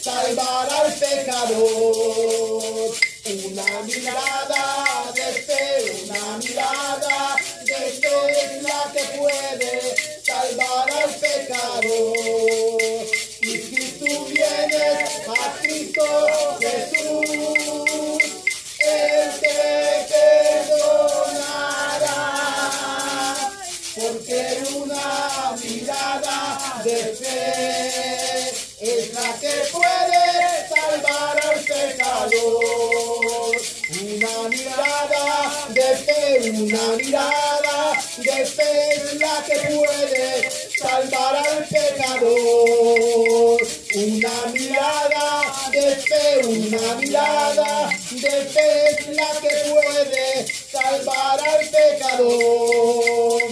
salvar al pecador. Una mirada de fe, una mirada de fe es la que puede salvar al pecador. Y si tú vienes a Cristo Jesús, Él te perdonará. Porque una mirada de fe es la que puede salvar al pecador. Una mirada de fe, una mirada de fe es la que puede salvar al pecador. Una mirada de fe, una mirada de fe es la que puede salvar al pecador.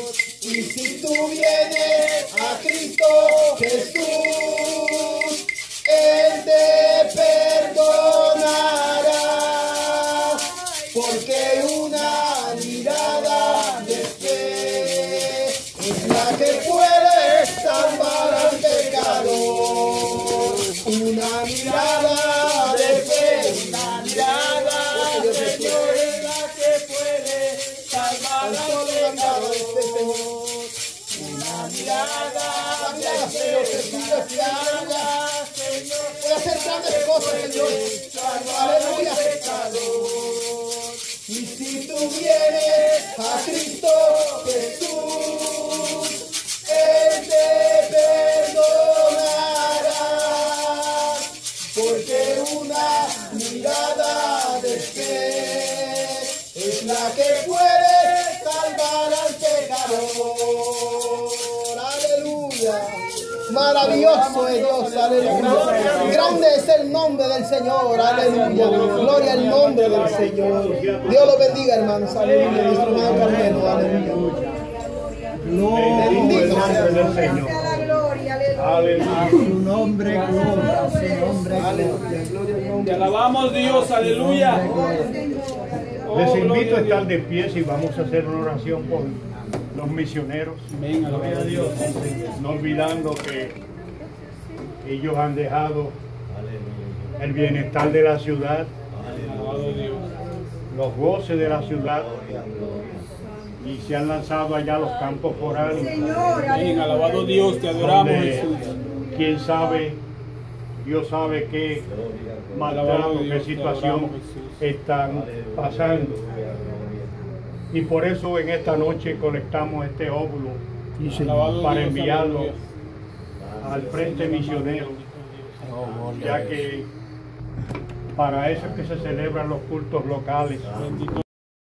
Y si tú vienes a Cristo Jesús, la que puede salvar al pecador. Una mirada de fe, una mirada de Señor es la que puede salvar al pecador. Una mirada de fe, una mirada, Señor, puede hacer grandes cosas, Señor. La que puede salvar al pecador. Aleluya. Maravilloso es Dios, aleluya. Grande es el nombre del Señor, aleluya. Gloria al nombre del Señor. Dios lo bendiga, hermanos, aleluya. Nuestro hermano Carmelo, aleluya. Bendito sea Dios. Señor. Aleluya. Aleluya. Su nombre, gloria, su nombre, gloria. Te alabamos Dios, aleluya. Les invito a estar de pie y vamos a hacer una oración por los misioneros. Amén, alabado Dios. No olvidando que ellos han dejado el bienestar de la ciudad, Alabado Dios. los goces de la ciudad y se han lanzado allá a los campos forales. Alabado Dios, te adoramos Jesús. quién sabe, Dios sabe qué maltrato, qué situación están pasando. Y por eso en esta noche colectamos este óvulo para enviarlo al Frente Misionero, ya que para eso es que se celebran los cultos locales.